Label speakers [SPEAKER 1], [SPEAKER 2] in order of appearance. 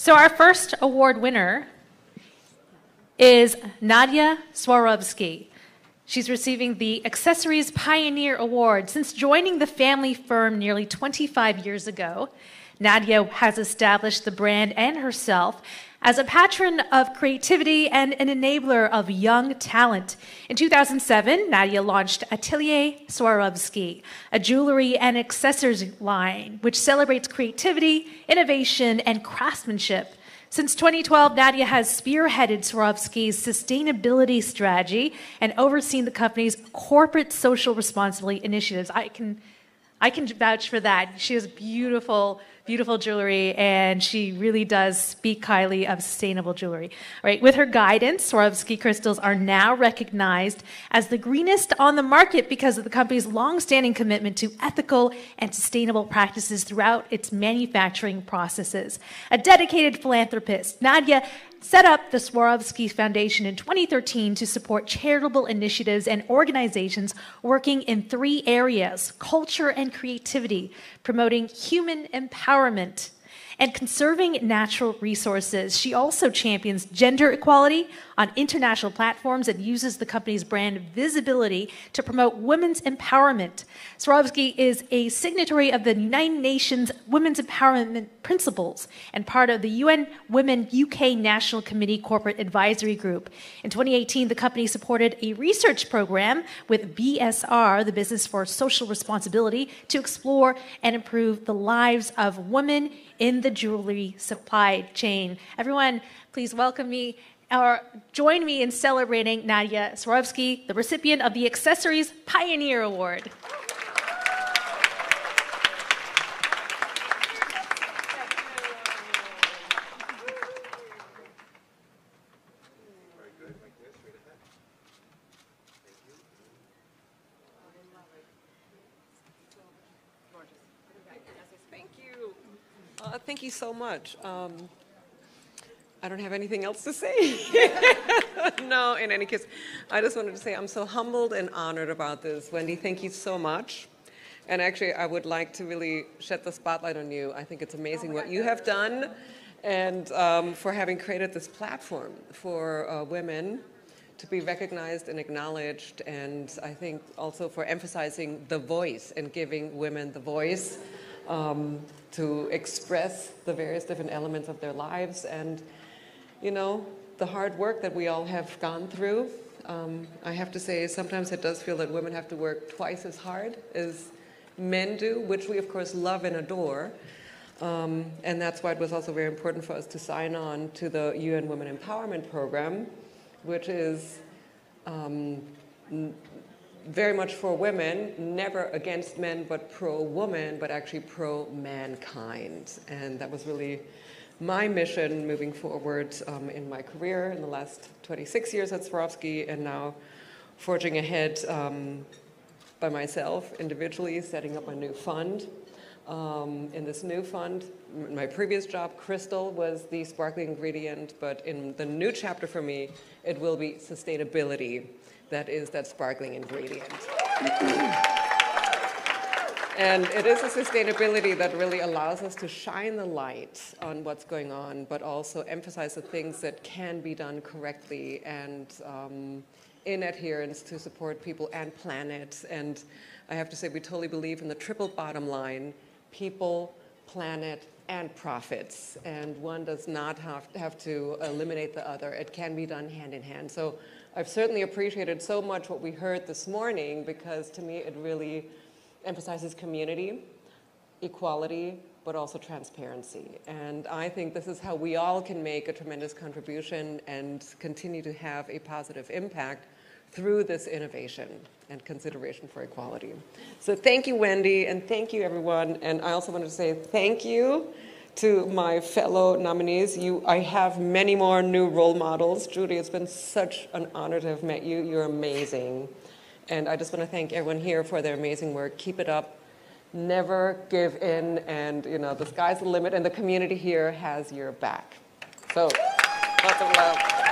[SPEAKER 1] So our first award winner is Nadja Swarovski. She's receiving the Accessories Pioneer Award. Since joining the family firm nearly 25 years ago, Nadja has established the brand and herself as a patron of creativity and an enabler of young talent. In 2007, Nadja launched Atelier Swarovski, a jewelry and accessories line which celebrates creativity, innovation, and craftsmanship. Since 2012, Nadja has spearheaded Swarovski's sustainability strategy and overseen the company's corporate social responsibility initiatives. I can, I can vouch for that. She has beautiful beautiful jewelry, and she really does speak highly of sustainable jewelry. Right? With her guidance, Swarovski crystals are now recognized as the greenest on the market because of the company's long-standing commitment to ethical and sustainable practices throughout its manufacturing processes. A dedicated philanthropist, Nadja set up the Swarovski Foundation in 2013 to support charitable initiatives and organizations working in three areas culture and creativity, promoting human empowerment, empowerment and conserving natural resources. She also champions gender equality on international platforms and uses the company's brand visibility to promote women's empowerment. Swarovski is a signatory of the United Nations Women's Empowerment Principles and part of the UN Women UK National Committee Corporate Advisory Group. In 2018, the company supported a research program with BSR, the Business for Social Responsibility, to explore and improve the lives of women in the jewelry supply chain. Everyone, please welcome me or join me in celebrating Nadja Swarovski, the recipient of the Accessories Pioneer Award.
[SPEAKER 2] Thank you so much. Um, I don't have anything else to say. no, in any case, I just wanted to say I'm so humbled and honored about this. Wendy, thank you so much. And actually, I would like to really shed the spotlight on you. I think it's amazing oh what you have done and um, for having created this platform for uh, women to be recognized and acknowledged. And I think also for emphasizing the voice and giving women the voice um, to express the various different elements of their lives and, you know, the hard work that we all have gone through. Um, I have to say, sometimes it does feel that women have to work twice as hard as men do, which we, of course, love and adore. Um, and that's why it was also very important for us to sign on to the UN Women Empowerment Program, which is um, very much for women, never against men, but pro woman, but actually pro mankind. And that was really my mission moving forward um, in my career in the last 26 years at Swarovski, and now forging ahead um, by myself individually, setting up my new fund. Um, in this new fund, my previous job, crystal, was the sparkling ingredient, but in the new chapter for me, it will be sustainability that is that sparkling ingredient. and it is a sustainability that really allows us to shine the light on what's going on, but also emphasize the things that can be done correctly and um, in adherence to support people and planet. And I have to say, we totally believe in the triple bottom line people, planet, and profits. And one does not have, have to eliminate the other. It can be done hand in hand. So I've certainly appreciated so much what we heard this morning because to me it really emphasizes community, equality, but also transparency. And I think this is how we all can make a tremendous contribution and continue to have a positive impact through this innovation and consideration for equality. So thank you, Wendy, and thank you, everyone. And I also wanted to say thank you to my fellow nominees. You, I have many more new role models. Judy, it's been such an honor to have met you. You're amazing. And I just want to thank everyone here for their amazing work. Keep it up. Never give in. And, you know, the sky's the limit, and the community here has your back. So, lots of love.